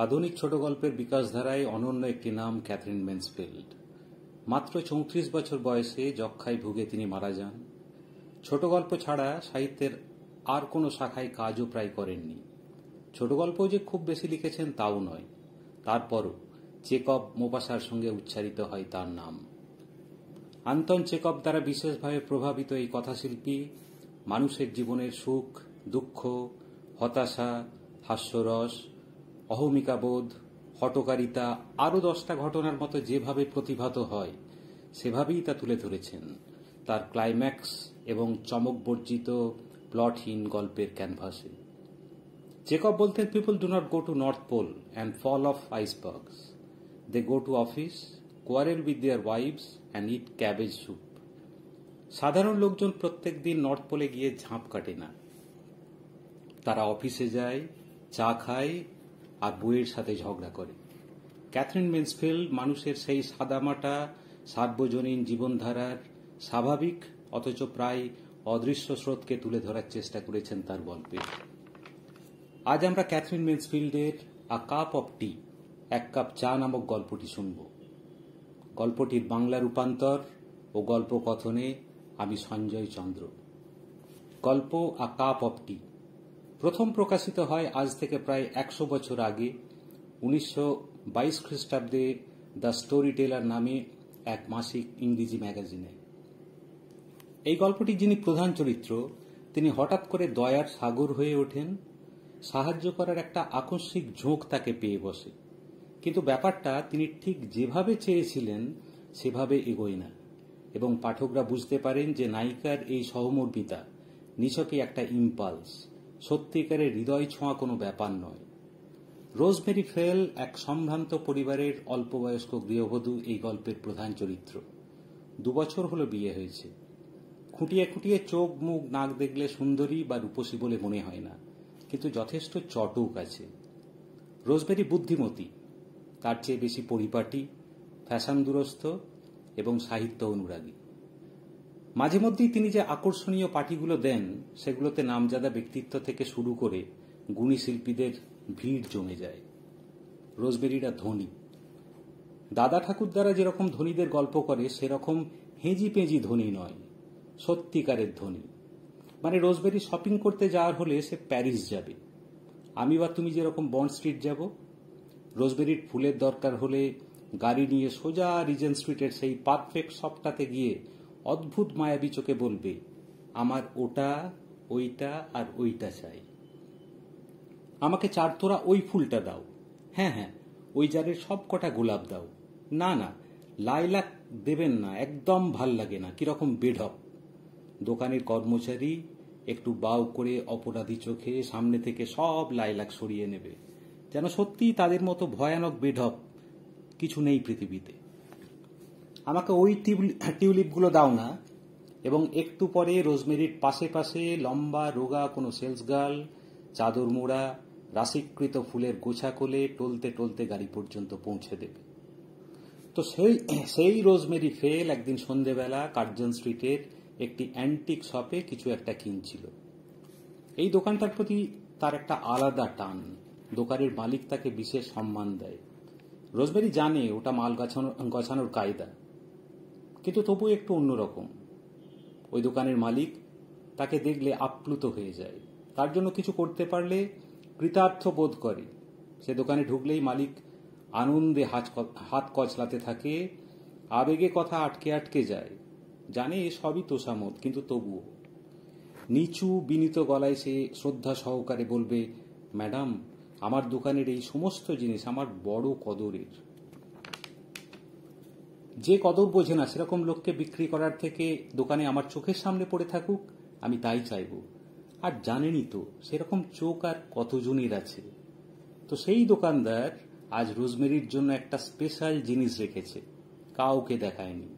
আধুনিক ছোট গল্পের বিকাশধারায় অনন্য একটি নাম, ক্যাথরিন মেন্সফিল্ড। মাত্র চৌত্রিশ বছর বয়সে যক্ষায় ভুগে তিনি মারা যান। ছোট গল্প ছাড়া সাহিত্যের আর কোনো শাখায় কাজও প্রায় করেননি। ছোট গল্পও যে খুব বেশি লিখেছেন তাও নয়। তারপরও চেকব মোপাসার সঙ্গে উচ্চারিত হয় তার নাম। আন্তন চেকব দ্বারা বিশেষভাবে প্রভাবিত এই কথাশিল্পী মানুষের জীবনের সুখ, দুঃখ, হতাশা, হাস্যরস অহমিকাবোধ হটকারিতা, আরও দশটা ঘটনার মতো যেভাবে প্রতিভাত হয়, সেভাবেই তা তুলে ধরেছেন। তার ক্লাইম্যাক্স এবং চমকবর্জিত প্লটহীন গল্পের ক্যানভাসে। চেকব বলতেন people do not go to North Pole and fall off icebergs they go to office quarrel with their wives and eat cabbage soup সাধারণ লোকজন প্রত্যেক দিন নর্থ পোলে গিয়ে ঝাঁপ কাটে না। তারা অফিসে যায়, চা খায় আর বইয়ের সাথে ঝগড়া করে। ক্যাথরিন মেন্সফিল্ড মানুষের সেই সাদামাটা, সার্বজনীন জীবনধারার স্বাভাবিক, অথচ প্রায় অদৃশ্য স্রোতকে তুলে ধরার চেষ্টা করেছেন তার গল্পে। আজ আমরা ক্যাথরিন মেন্সফিল্ডের আ কাপ অফ টি এক কাপ চা নামক গল্পটি শুনব। গল্পটির বাংলা রূপান্তর ও গল্প কথনে আমি সঞ্জয় চন্দ্র। গল্প আ কাপ অফ টি প্রথম প্রকাশিত হয় আজ থেকে প্রায় একশো বছর আগে, উনিশশো বাইশ খ্রিস্টাব্দে দ্য স্টোরি টেলার নামে এক মাসিক ইংরেজি ম্যাগাজিনে। এই গল্পটি যিনি প্রধান চরিত্র, তিনি হঠাৎ করে দয়ার সাগর হয়ে ওঠেন, সাহায্য করার একটা আকস্মিক ঝোঁক তাকে পেয়ে বসে। কিন্তু ব্যাপারটা তিনি ঠিক যেভাবে চেয়েছিলেন, সেভাবে এগোয় না। এবং পাঠকরা বুঝতে পারেন যে নায়িকার এই সহমর্মিতা, নিছকই একটা ইম্পালস। সত্যিকারের হৃদয় ছোঁয়া কোনো ব্যাপার নয়। রোজমেরি ফেল এক সম্ভ্রান্ত পরিবারের অল্পবয়স্ক গৃহবধূ এই গল্পের প্রধান চরিত্র। দুবছর হলো বিয়ে হয়েছে। খুঁটিয়ে খুঁটিয়ে চোখ মুখ নাক দেখলে সুন্দরী বা রূপসী বলে মনে হয় না, কিন্তু যথেষ্ট চটক আছে। রোজমেরি বুদ্ধিমতী, তার চেয়ে বেশি পরিপাটি, ফ্যাশন দুরস্ত এবং সাহিত্য অনুরাগী। মাঝে মধ্যেই তিনি যে আকর্ষণীয় পার্টিগুলো দেন, সেগুলোতে নামজাদা ব্যক্তিত্ব থেকে শুরু করে গুণী শিল্পীদের ভিড় জমে যায়। রোজবেরিরা ধনী। দাদা ঠাকুর দ্বারা যেরকম ধনীদের গল্প করে, সেরকম হেঁজি পেঁজি ধনী নয়, সত্যিকারের ধনী। মানে রোজবেরি শপিং করতে যাওয়ার হলে সে প্যারিস যাবে। আমি বা তুমি যেরকম বন্ড স্ট্রিট যাব, রোজবেরির ফুলের দরকার হলে গাড়ি নিয়ে সোজা রিজেন্ট স্ট্রিটের সেই পারফেক্ট শপটাতে গিয়ে অদ্ভুত মায়াবী চোখে বলবে, আমার ওটা, ওইটা আর ওইটা চাই। আমাকে চারতোরা ওই ফুলটা দাও। হ্যাঁ হ্যাঁ ওই জারের সব কটা গোলাপ দাও। না না, লাইলাক দেবেন না, একদম ভালো লাগে না, কীরকম বেঢপ। দোকানের কর্মচারী একটু বাউ করে অপরাধী চোখে সামনে থেকে সব লাইলাক সরিয়ে নেবে। যেন সত্যিই তাদের মতো ভয়ানক বেঢপ কিছু নেই পৃথিবীতে। আমাকে ওই টিউলিপগুলো দাও না। এবং একটু পরে রোজমেরির পাশে পাশে লম্বা, রোগা কোনো সেলস গার্ল, চাদর মোড়া, রাশিকৃত ফুলের গোছা কোলে টলতে টলতে গাড়ি পর্যন্ত পৌঁছে দেবে। তো সেই সেই রোজমেরি ফেল একদিন সন্ধেবেলা কার্জন স্ট্রিটের একটি অ্যান্টিক শপে কিছু একটা কিনছিল। এই দোকানটার প্রতি তার একটা আলাদা টান। দোকানের মালিক তাকে বিশেষ সম্মান দেয়। রোজমেরি জানে ওটা মাল গছানোর কায়দা। কিন্তু তবু একটু অন্যরকম। ওই দোকানের মালিক তাকে দেখলে আপ্লুত হয়ে যায়। তার জন্য কিছু করতে পারলে কৃতার্থ বোধ করে। সে দোকানে ঢুকলেই মালিক আনন্দে হাত কচলাতে থাকে, আবেগে কথা আটকে আটকে যায়। জানে সবই তোষামত কিন্তু তবুও। নিচু বিনীত গলায় সে শ্রদ্ধা সহকারে বলবে, ম্যাডাম, আমার দোকানের এই সমস্ত জিনিস আমার বড় কদরের। যে কদর বোঝে না, সেরকম লোককে বিক্রি করার থেকে দোকানে আমার চোখের সামনে পড়ে থাকুক, আমি তাই চাইব। আর জানেনই তো, সেরকম চোখ আর কতজনের আছে। তো সেই দোকানদার আজ রোজমেরির জন্য একটা স্পেশাল জিনিস রেখেছে, কাউকে দেখায়নি।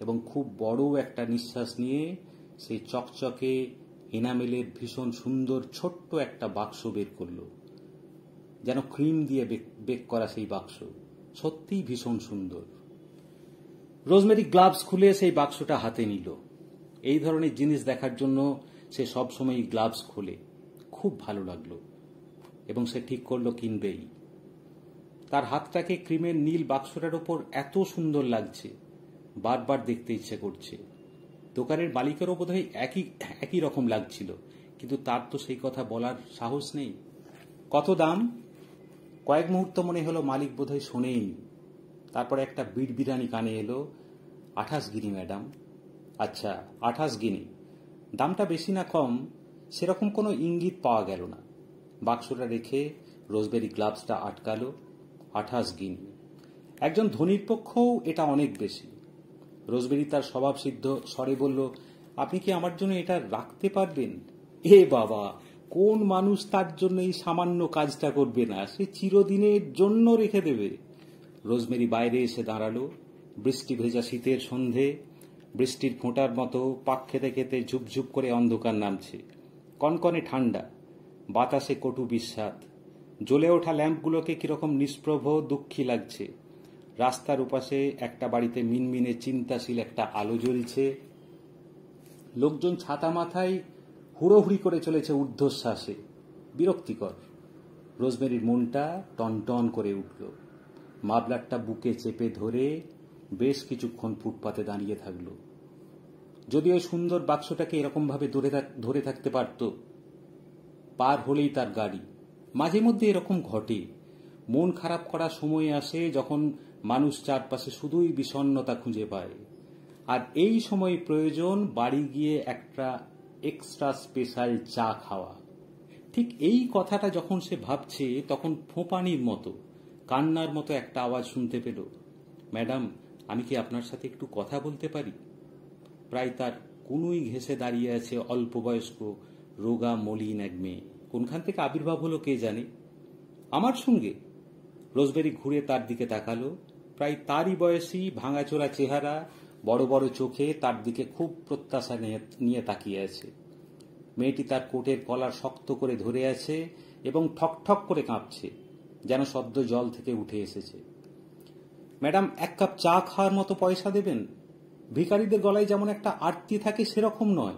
এবং খুব বড় একটা নিঃশ্বাস নিয়ে সেই চকচকে, এনামেলের ভীষণ সুন্দর ছোট্ট একটা বাক্স বের করল। যেন ক্রিম দিয়ে বেক করা সেই বাক্স, সত্যিই ভীষণ সুন্দর। রোজমেরি গ্লাভস খুলে সেই বাক্সটা হাতে নিল। এই ধরনের জিনিস দেখার জন্য সে সবসময় গ্লাভস খোলে। খুব ভালো লাগল। এবং সে ঠিক করল, কিনবেই। তার হাতটাকে ক্রিমের নীল বাক্সটার ওপর এত সুন্দর লাগছে। বারবার দেখতে ইচ্ছে করছে। দোকানের মালিকেরও বোধহয় একই একই রকম লাগছিল। কিন্তু তার তো সেই কথা বলার সাহস নেই। কত দাম? কয়েক মুহূর্ত মনে হলো মালিক বোধহয় শোনেইনি। তারপরে একটা বিড় বিরানি কানে এলো, আঠাশ গিনি, ম্যাডাম। আচ্ছা আঠাশ গিনি। দামটা বেশি না কম, সেরকম কোনো ইঙ্গিত পাওয়া গেল না। বাক্সটা রেখে রোজবেরি গ্লাভসটা আটকালো, আঠাশ গিনি। একজন ধনির পক্ষও এটা অনেক বেশি। রোজবেরি তার স্বভাব সিদ্ধ স্বরে বলল, আপনি কি আমার জন্য এটা রাখতে পারবেন? এ বাবা, কোন মানুষ তার জন্য এই সামান্য কাজটা করবে না? সে চিরদিনের জন্য রেখে দেবে। রোজমেরি বাইরে এসে দাঁড়াল। বৃষ্টি ভেজা শীতের সন্ধে, বৃষ্টির ফোঁটার মতো পাক খেতে খেতে ঝুপঝুপ করে অন্ধকার নামছে। কনকনে ঠান্ডা বাতাসে কটু বিস্বাদ জ্বলে ওঠা ল্যাম্পগুলোকে কীরকম নিষ্প্রভ, দুঃখী লাগছে। রাস্তার উপাসে একটা বাড়িতে মিনমিনে চিন্তাশীল একটা আলো জ্বলছে। লোকজন ছাতা মাথায় হুড়োহুড়ি করে চলেছে ঊর্ধ্বশ্বাসে। বিরক্তিকর। রোজমেরির মনটা টনটন করে উঠল। মাবলারটা বুকে চেপে ধরে বেশ কিছুক্ষণ ফুটপাতে দাঁড়িয়ে থাকল। যদিও সুন্দর বাক্সটাকে এরকমভাবে ধরে ধরে থাকতে পারত, পার হলেই তার গাড়ি। মাঝে মধ্যে এরকম ঘটে। মন খারাপ করার সময় আসে যখন মানুষ চারপাশে শুধুই বিষণ্নতা খুঁজে পায়। আর এই সময় প্রয়োজন বাড়ি গিয়ে একটা এক্সট্রা স্পেশাল চা খাওয়া। ঠিক এই কথাটা যখন সে ভাবছে, তখন ফোঁপানির মতো। কান্নার মতো একটা আওয়াজ শুনতে পেল। ম্যাডাম, আমি কি আপনার সাথে একটু কথা বলতে পারি? প্রায় তার কোনোই ঘেসে দাঁড়িয়ে আছে অল্প বয়স্ক রোগা, মলিন এক মেয়ে। কোনখান থেকে আবির্ভাব হলো কে জানে? আমার সঙ্গে? রোজবেরি ঘুরে তার দিকে তাকালো। প্রায় তারই বয়সী, ভাঙাচোরা চেহারা, বড় বড় চোখে তার দিকে খুব প্রত্যাশা নিয়ে তাকিয়ে আছে। মেয়েটি তার কোটের কলার শক্ত করে ধরে আছে এবং ঠকঠক করে কাঁপছে। যেন সদ্য জল থেকে উঠে এসেছে। ম্যাডাম, এক কাপ চা খাওয়ার মতো পয়সা দেবেন? ভিকারীদের গলায় যেমন একটা আরতি থাকে, সেরকম নয়।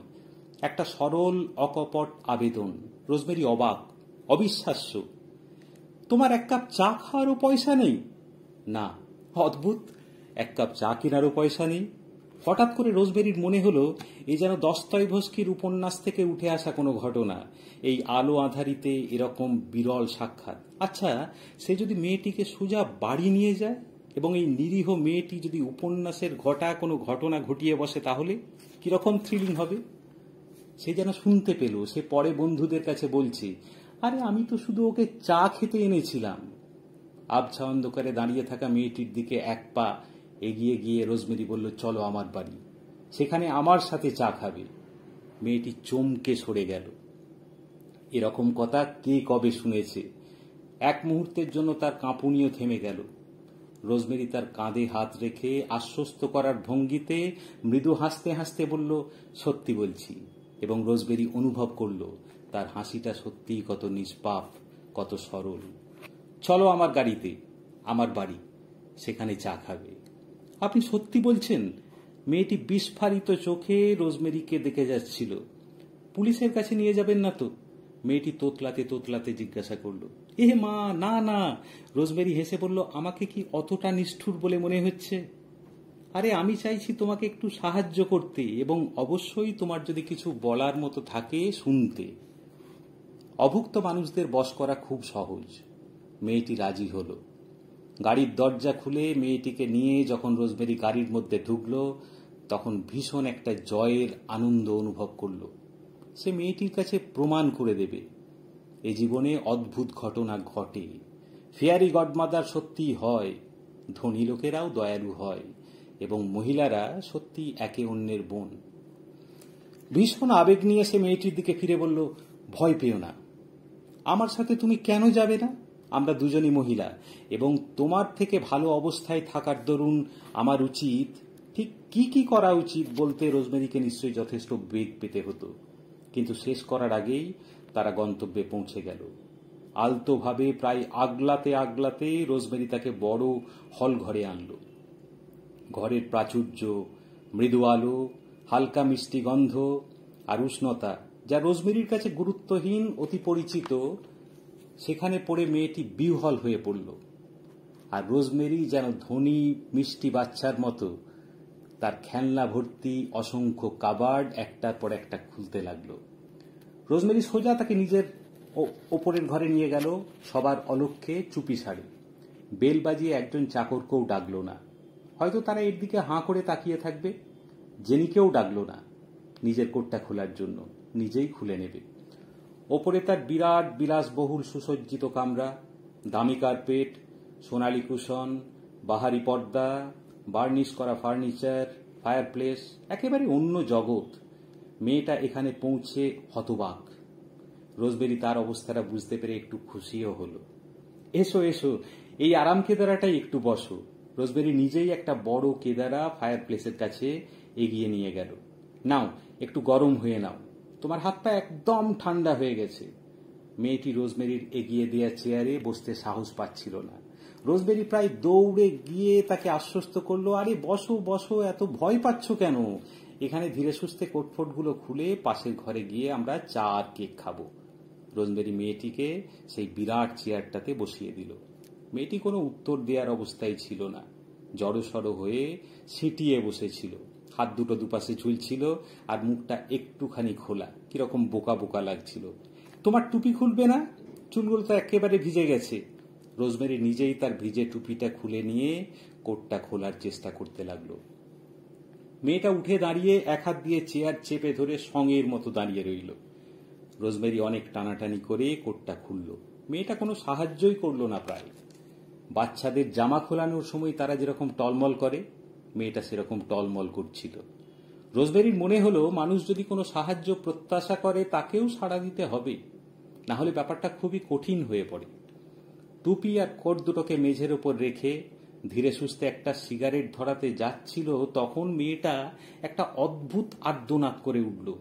একটা সরল, অকপট আবেদন। রোজমেরি অবাক, অবিশ্বাস্য। তোমার এক কাপ চা খাওয়ারও পয়সা নেই? না, অদ্ভুত। এক কাপ চা কেনারও পয়সা নেই। হঠাৎ করে রোজবেরির মনে হলো, এ যেন দস্তয়ভস্কির উপন্যাস থেকে উঠে আসা কোনো ঘটনা। এই আলো আধারিতে এরকম বিরল সাক্ষাৎ। আচ্ছা সে যদি মেয়েটিকে সোজা বাড়ি নিয়ে যায় এবং এই নিরীহ মেয়েটি যদি উপন্যাসের ঘটা কোনো ঘটনা ঘটিয়ে বসে তাহলে? কীরকম থ্রিলিং হবে? সে যেন শুনতে পেল, সে পরে বন্ধুদের কাছে বলছে, আরে, আমি তো শুধু ওকে চা খেতে এনেছিলাম। আবছা অন্ধকারে দাঁড়িয়ে থাকা মেয়েটির দিকে এক পা এগিয়ে গিয়ে রোজমেরি বলল, চলো আমার বাড়ি। সেখানে আমার সাথে চা খাবে। মেয়েটি চমকে সরে গেল। এরকম কথা কে কবে শুনেছে? এক মুহূর্তের জন্য তার কাঁপুনিও থেমে গেল। রোজমেরি তার কাঁধে হাত রেখে আশ্বস্ত করার ভঙ্গিতে মৃদু হাসতে হাসতে বলল, সত্যি বলছি। এবং রোজবেরি অনুভব করল, তার হাসিটা সত্যিই কত নিষ্পাপ, কত সরল। চলো আমার গাড়িতে, আমার বাড়ি। সেখানে চা খাবে। আপনি সত্যি বলছেন? মেয়েটি বিস্ফারিত চোখে রোজমেরিকে দেখে যাচ্ছিল। পুলিশের কাছে নিয়ে যাবেন না তো? মেয়েটি তোতলাতে তোতলাতে জিজ্ঞাসা করল। এ মা, না না। রোজমেরি হেসে বলল, আমাকে কি অতটা নিষ্ঠুর বলে মনে হচ্ছে? আরে, আমি চাইছি তোমাকে একটু সাহায্য করতে এবং অবশ্যই তোমার যদি কিছু বলার মতো থাকে শুনতে। অভুক্ত মানুষদের বশ করা খুব সহজ। মেয়েটি রাজি হল। গাড়ির দরজা খুলে মেয়েটিকে নিয়ে যখন রোজমেরি গাড়ির মধ্যে ঢুকল, তখন ভীষণ একটা জয়ের আনন্দ অনুভব করল। সে মেয়েটির কাছে প্রমাণ করে দেবে। এ জীবনে অদ্ভুত ঘটনা ঘটে। ফেয়ারি গডমাদার সত্যিই হয়, ধনী লোকেরাও দয়ালু হয় এবং মহিলারা সত্যি একে অন্যের বোন। ভীষণ আবেগ নিয়ে সে মেয়েটির দিকে ফিরে বলল, ভয় পেও না। আমার সাথে তুমি কেন যাবে না? আমরা দুজনই মহিলা, এবং তোমার থেকে ভালো অবস্থায় থাকার দরুন আমার উচিত, ঠিক কি কি করা উচিত বলতে রোজমেরিকে নিশ্চয়ই যথেষ্ট বেগ পেতে হতো। কিন্তু শেষ করার আগেই তারা গন্তব্যে পৌঁছে গেল। আলতোভাবে প্রায় আগলাতে আগলাতে রোজমেরি তাকে বড় হল ঘরে আনল। ঘরের প্রাচুর্য, মৃদু আলো, হালকা মিষ্টি গন্ধ আর উষ্ণতা, যা রোজমেরির কাছে গুরুত্বহীন, অতি পরিচিত সেখানে পড়ে মেয়েটি বিহল হয়ে পড়ল। আর রোজমেরি যেন ধনী, মিষ্টি বাচ্চার মতো, তার খেলনা ভর্তি, অসংখ্য কাবার্ড একটার পর একটা খুলতে লাগল। রোজমেরি সোজা তাকে নিজের ওপরের ঘরে নিয়ে গেল, সবার অলক্ষ্যে চুপি সারে বেল বাজিয়ে একজন চাকরকেও ডাকলো না। হয়তো তারা এর দিকে হাঁ করে তাকিয়ে থাকবে, জেনিকেও ডাকলো না, নিজের কোটটা খোলার জন্য, নিজেই খুলে নেবে। ওপরে তার বিরাট বিলাসবহুল সুসজ্জিত কামরা, দামি কার্পেট, সোনালি কুশন, বাহারি পর্দা, বার্নিশ করা ফার্নিচার, ফায়ারপ্লেস, একেবারে অন্য জগৎ। মেয়েটা এখানে পৌঁছে হতবাক। রোজবেরি তার অবস্থাটা বুঝতে পেরে একটু খুশিও হলো। এসো এসো, এই আরাম কেদারাটাই একটু বসো। রোজবেরি নিজেই একটা বড় কেদারা ফায়ার প্লেসের কাছে এগিয়ে নিয়ে গেল। নাও, একটু গরম হয়ে নাও। তোমার হাত পা একদম ঠান্ডা হয়ে গেছে। মেয়েটি রোজমেরির এগিয়ে দেওয়া চেয়ারে বসতে সাহস পাচ্ছিল না। রোজবেরি প্রায় দৌড়ে গিয়ে তাকে আশ্বস্ত করল, আরে বসো বসো, এত ভয় পাচ্ছ কেন? এখানে ধীরে সুস্থে কোটফোটগুলো খুলে পাশের ঘরে গিয়ে আমরা চা আর কেক খাব। রোজমেরি মেয়েটিকে সেই বিরাট চেয়ারটাতে বসিয়ে দিল। মেয়েটি কোনো উত্তর দেওয়ার অবস্থায় ছিল না। জড়সড় হয়ে সিটিয়ে বসেছিল। হাত দুটো দুপাশে ঝুলছিল আর মুখটা একটুখানি খোলা কীরকম বোকা বোকা লাগছিল। তোমার টুপি খুলবে না? চুলগুলো তো একেবারে ভিজে গেছে। রোজমেরি নিজেই তার ভিজে টুপিটা খুলে নিয়ে কোটটা খোলার চেষ্টা করতে লাগল। মেয়েটা উঠে দাঁড়িয়ে এক হাত দিয়ে চেয়ার চেপে ধরে সঙ্গের মতো দাঁড়িয়ে রইল। রোজমেরি অনেক টানাটানি করে কোটটা খুলল। মেয়েটা কোনো সাহায্যই করল না প্রায়। বাচ্চাদের জামা খোলানোর সময় তারা যেরকম টলমল করে মেয়েটা সেরকম টলমল করছিল। রোজবেরির মনে হলো, মানুষ যদি কোনো সাহায্য প্রত্যাশা করে, তাকেও সাড়া দিতে হবে। না হলে ব্যাপারটা খুবই কঠিন হয়ে পড়ে। টুপি আর কোট দুটোকে মেঝের ওপর রেখে ধীরে সুস্থে একটা সিগারেট ধরাতে যাচ্ছিল, তখন মেয়েটা একটা অদ্ভুত আর্দনাদ করে উঠল।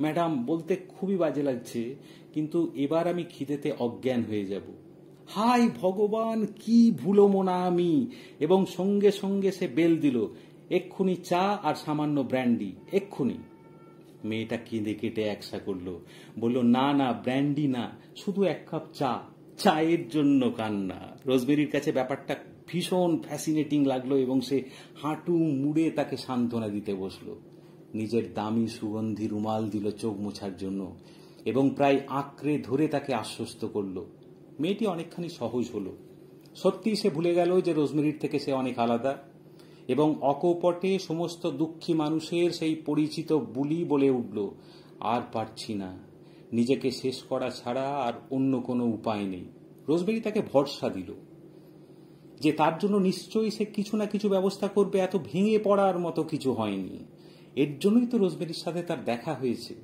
ম্যাডাম, বলতে খুবই বাজে লাগছে, কিন্তু এবার আমি খিদেতে অজ্ঞান হয়ে যাব। হাই ভগবান, কি ভুলো মোনা আমি? এবং সঙ্গে সঙ্গে সে বেল দিল, এক্ষুনি চা আর সামান্য ব্র্যান্ডি এক্ষুনি। মেয়েটা কেঁদে কেটে একসা করল, বলল, না না ব্র্যান্ডি না, শুধু এক কাপ চা, চায়ের জন্য কান্না। রোজবেরির কাছে ব্যাপারটা ভীষণ ফ্যাসিনেটিং লাগল এবং সে হাঁটু মুড়ে তাকে সান্ত্বনা দিতে বসল। নিজের দামি সুগন্ধি রুমাল দিল চোখ মোছার জন্য এবং প্রায় আঁকড়ে ধরে তাকে আশ্বস্ত করল। মেয়েটি অনেকখানি সহজ হলো। সত্যি সে ভুলে গেল যে রোজমেরির থেকে সে অনেক আলাদা এবং অকপটে সমস্ত দুঃখী মানুষের সেই পরিচিত বুলি বলে উঠল, আর পারছি না। নিজেকে শেষ করা ছাড়া আর অন্য কোনো উপায় নেই। রোজবেরি তাকে ভরসা দিল যে তার জন্য নিশ্চয়ই সে কিছু না কিছু ব্যবস্থা করবে, এত ভেঙে পড়ার মতো কিছু হয়নি। এর জন্যই তো রোজবেরির সাথে তার দেখা হয়েছে।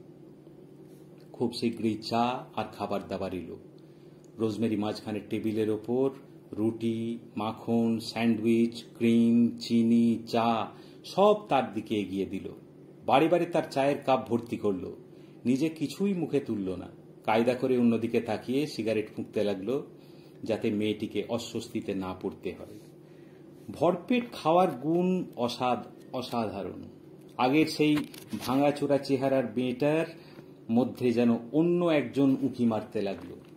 খুব শীঘ্রই চা আর খাবার দাবার এলো। রোজমেরি মাঝখানে টেবিলের ওপর রুটি, মাখন, স্যান্ডউইচ, ক্রিম, চিনি, চা, সব তার দিকে এগিয়ে দিল। বাড়ি বাড়ি তার চায়ের কাপ ভর্তি করল। নিজে কিছুই মুখে তুলল না। কায়দা করে অন্যদিকে তাকিয়ে সিগারেট ফুঁকতে লাগল, যাতে মেয়েটিকে অস্বস্তিতে না পড়তে হয়। ভরপেট খাওয়ার গুণ অসাধ, অসাধারণ। আগের সেই ভাঙাচোরা চেহারার মেয়েটার মধ্যে যেন অন্য একজন উঁকি মারতে লাগল।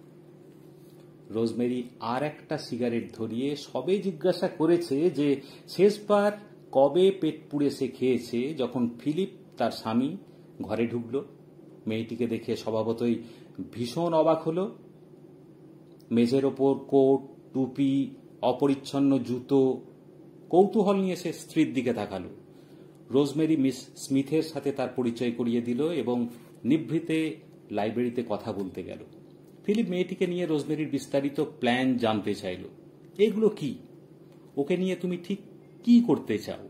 রোজমেরি আর একটা সিগারেট ধরিয়ে সবে জিজ্ঞাসা করেছে যে, শেষবার কবে পেট পুড়ে সে খেয়েছে? যখন ফিলিপ, তার স্বামী, ঘরে ঢুকলো। মেয়েটিকে দেখে স্বভাবতই ভীষণ অবাক হলো। মেঝের ওপর কোট, টুপি, অপরিচ্ছন্ন জুতো, কৌতূহল নিয়ে সে স্ত্রীর দিকে তাকালো। রোজমেরি মিস স্মিথের সাথে তার পরিচয় করিয়ে দিল এবং নিভৃতে লাইব্রেরিতে কথা বলতে গেল। ফিলিপ মেয়েটিকে নিয়ে রোজমেরির বিস্তারিত প্ল্যান জানতে চাইল। এগুলো কি? ওকে নিয়ে তুমি ঠিক কি করতে চাও?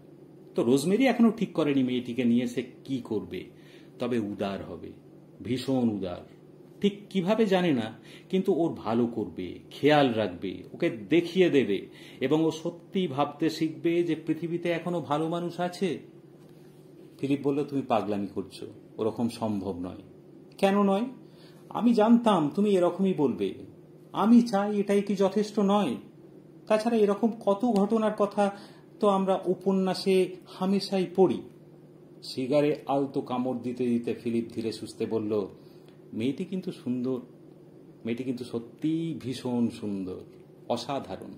তো রোজমেরি এখনও ঠিক করেনি মেয়েটিকে নিয়ে সে কি করবে। তবে উদার হবে, ভীষণ উদার। ঠিক কীভাবে জানে না, কিন্তু ওর ভালো করবে, খেয়াল রাখবে, ওকে দেখিয়ে দেবে এবং ও সত্যি ভাবতে শিখবে যে পৃথিবীতে এখনও ভালো মানুষ আছে। ফিলিপ বলল, তুমি পাগলামি করছ, ওরকম সম্ভব নয়। কেন নয়? আমি জানতাম তুমি এরকমই বলবে। আমি চাই এটাই কি যথেষ্ট নয়। তাছাড়া এরকম কত ঘটনার কথা তো আমরা উপন্যাসে হামেশাই পড়ি। সিগারে আলতো কামড় দিতে দিতে ফিলিপ ধীরে সুস্থে বলল, মেয়েটি কিন্তু সুন্দর। মেয়েটি কিন্তু সত্যিই ভীষণ সুন্দর, অসাধারণ।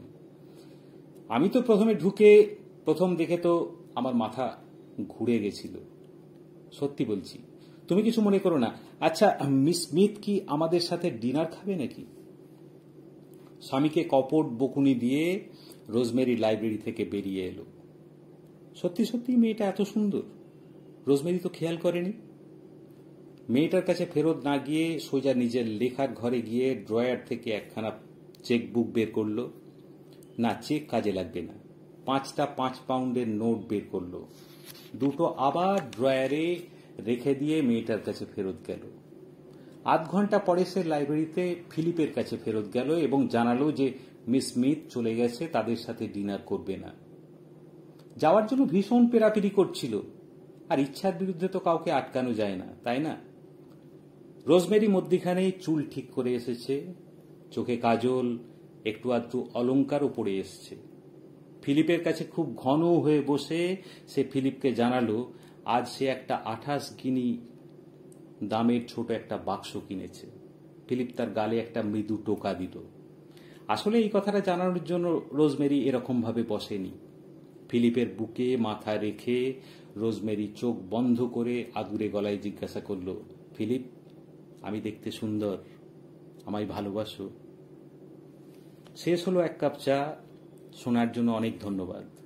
আমি তো প্রথমে ঢুকে প্রথম দেখে তো আমার মাথা ঘুরে গেছিল। সত্যি বলছি তুমি কিছু মনে করো না। আচ্ছা মিস স্মিথ কি আমাদের সাথে ডিনার খাবে নাকি? স্বামীকে কপট বকুনি দিয়ে রোজমেরি লাইব্রেরি থেকে বেরিয়ে এলো। সত্যি সত্যি, মেয়েটা এত সুন্দর। রোজমেরি তো খেয়াল করেনি। মেয়েটার কাছে ফেরত না গিয়ে সোজা নিজের লেখার ঘরে গিয়ে ড্রয়ার থেকে একখানা চেক বুক বের করল। না, চেক কাজে লাগবে না। পাঁচটা পাঁচ পাউন্ডের নোট বের করল। দুটো আবার ড্রয়ারে রেখে দিয়ে মেয়েটার কাছে ফেরত গেল। আধ ঘণ্টা পরে সে লাইব্রেরিতে ফিলিপের কাছে ফেরত গেল এবং জানালো যে মিস স্মিথ চলে গেছে, তাদের সাথে ডিনার করবে না। যাওয়ার জন্য ভীষণ পেরাপিরি করছিল। আর ইচ্ছার বিরুদ্ধে তো কাউকে আটকানো যায় না, তাই না? রোজমেরি মধ্যিখানেই চুল ঠিক করে এসেছে। চোখে কাজল, একটু আধটু অলঙ্কারও পড়ে এসছে। ফিলিপের কাছে খুব ঘন হয়ে বসে সে ফিলিপকে জানালো আজ সে একটা আঠাশ গিনি দামের ছোট একটা বাক্স কিনেছে। ফিলিপ তার গালে একটা মৃদু টোকা দিল। আসলে এই কথাটা জানানোর জন্য রোজমেরি এরকমভাবে বসেনি। ফিলিপের বুকে মাথা রেখে রোজমেরি চোখ বন্ধ করে আদুরে গলায় জিজ্ঞাসা করল, ফিলিপ, আমি দেখতে সুন্দর। আমায় ভালোবাসো। শেষ হলো এক কাপ চা। শোনার জন্য অনেক ধন্যবাদ।